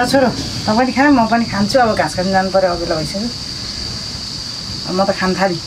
ल छोरो तँ पनि खा म पनि खान्छु अब घाँस खानु जानु पऱ्यो अघिल्लो भइसक्यो अब म त खान थालेँ